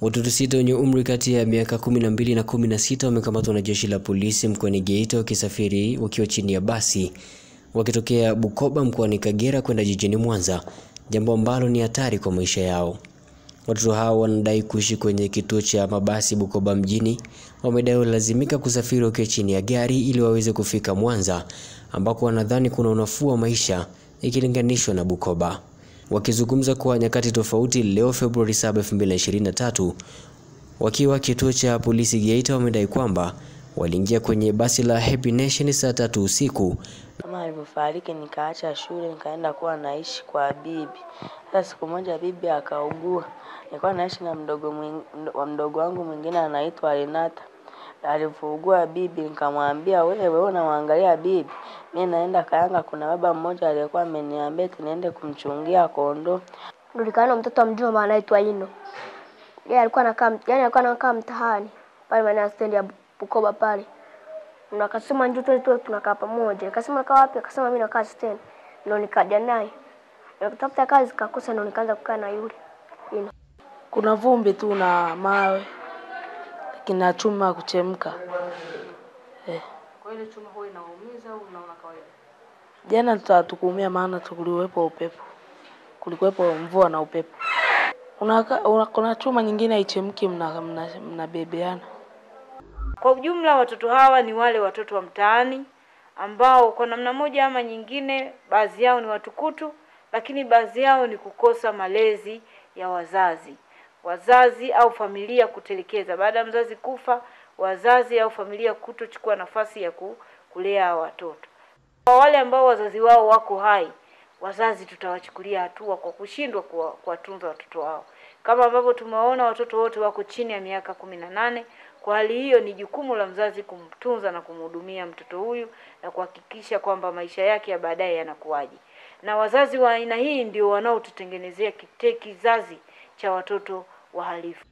Watoto sita wenye umri kati ya miaka kumi na mbili na kumi na sita wamekamatwa na jeshi la polisi mkoani Geita wakisafiri wakiwa chini ya basi wakitokea Bukoba mkoani Kagera kwenda jijini Mwanza, jambo ambalo ni hatari kwa maisha yao. Watoto hao wanadai kuishi kwenye kituo cha mabasi Bukoba mjini. Wamedai walazimika kusafiri wakiwa chini ya gari ili waweze kufika Mwanza ambako wanadhani kuna unafuu wa maisha ikilinganishwa na Bukoba. Wakizungumza kwa nyakati tofauti leo Februari 7, 2023 wakiwa kituo cha polisi Geita, wamedai kwamba waliingia kwenye basi la Happy Nation saa tatu usiku Kama alivyofariki nikaacha shule nikaenda kuwa naishi kwa bibi. Sasa siku moja bibi akaugua, nilikuwa naishi na mdogo wa mdogo wangu mwingine anaitwa Renata. Alivyougua bibi, nikamwambia wewe, wewe unamwangalia bibi, mi naenda Kayanga. Kuna baba mmoja aliyekuwa ameniambia eti niende kumchungia kondoo. ndo nikaona mtoto wa mjomba anaitwa Ino. Yeye alikuwa anakaa yani alikuwa anakaa mtaani pale maeneo ya stendi ya Bukoba pale. Na akasema njoo tu tu tunakaa pamoja. Akasema kaa wapi? Akasema mimi nakaa stendi. Ndo nikaja naye. Nikatafuta kazi kakosa ndo nikaanza kukaa na yule. Ino. Kuna vumbi tu na mawe, kina chuma kuchemka. Eh. Kwa ile chuma huwa inaumiza au unaona kawaida? Jana tutatukumia, maana tuliwepo upepo, kulikuwepo mvua na upepo. Unaka, una, kuna chuma nyingine haichemki, mnabebeana mna, mna Kwa ujumla watoto hawa ni wale watoto wa mtaani ambao kwa namna moja ama nyingine, baadhi yao ni watukutu, lakini baadhi yao ni kukosa malezi ya wazazi, wazazi au familia kutelekeza. Baada ya mzazi kufa, wazazi au familia kutochukua nafasi ya kulea watoto. Kwa wale ambao wazazi wao wako hai, wazazi tutawachukulia hatua kwa kushindwa kuwa- kuwatunza watoto wao, kama ambavyo tumewaona watoto wote wako chini ya miaka kumi na nane. Kwa hali hiyo, ni jukumu la mzazi kumtunza na kumhudumia mtoto huyu na kuhakikisha kwamba maisha yake ya baadaye yanakuwaje. Na wazazi wa aina hii ndio wanaotutengenezea kizazi cha watoto wahalifu.